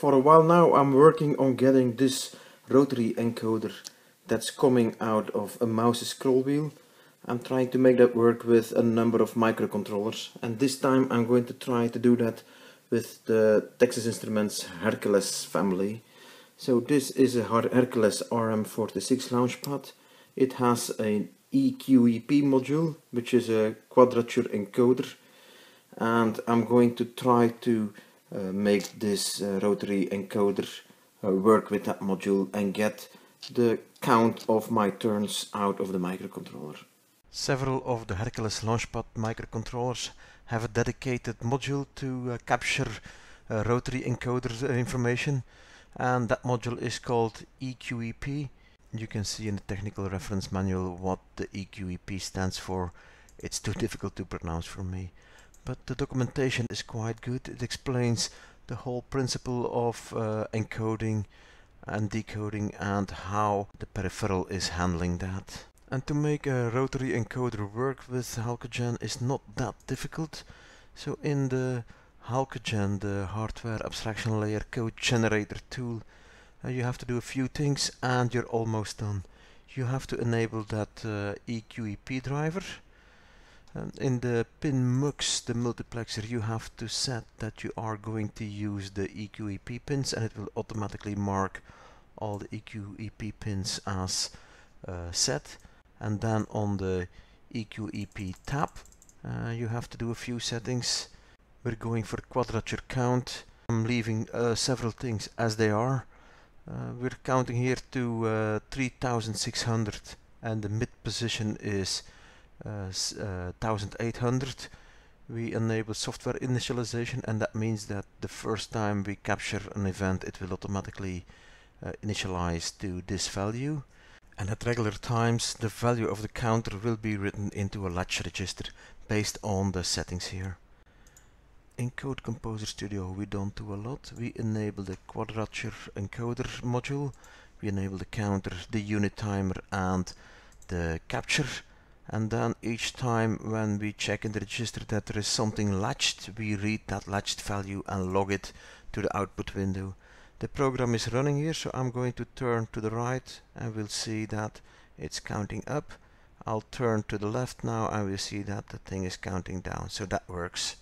For a while now I'm working on getting this rotary encoder that's coming out of a mouse scroll wheel. I'm trying to make that work with a number of microcontrollers and this time I'm going to try to do that with the Texas Instruments Hercules family. So this is a Hercules RM46 launchpad. It has an EQEP module which is a quadrature encoder and I'm going to try to make this uh, rotary encoder uh, work with that module and get the count of my turns out of the microcontroller. Several of the Hercules Launchpad microcontrollers have a dedicated module to uh, capture uh, rotary encoder information and that module is called EQEP. You can see in the technical reference manual what the EQEP stands for. It's too difficult to pronounce for me but the documentation is quite good. It explains the whole principle of uh, encoding and decoding and how the peripheral is handling that. And to make a rotary encoder work with Halcogen is not that difficult. So in the Halcogen, the hardware abstraction layer code generator tool, uh, you have to do a few things and you're almost done. You have to enable that uh, EQEP driver and in the pin mux, the multiplexer, you have to set that you are going to use the EQEP pins and it will automatically mark all the EQEP pins as uh, set. And then on the EQEP tab, uh, you have to do a few settings. We're going for quadrature count. I'm leaving uh, several things as they are. Uh, we're counting here to uh, 3600 and the mid position is 1800 uh, we enable software initialization and that means that the first time we capture an event it will automatically uh, initialize to this value and at regular times the value of the counter will be written into a latch register based on the settings here. In Code Composer Studio we don't do a lot. We enable the quadrature encoder module, we enable the counter, the unit timer and the capture and then each time when we check in the register that there is something latched we read that latched value and log it to the output window. The program is running here so I'm going to turn to the right and we'll see that it's counting up. I'll turn to the left now and we'll see that the thing is counting down. So that works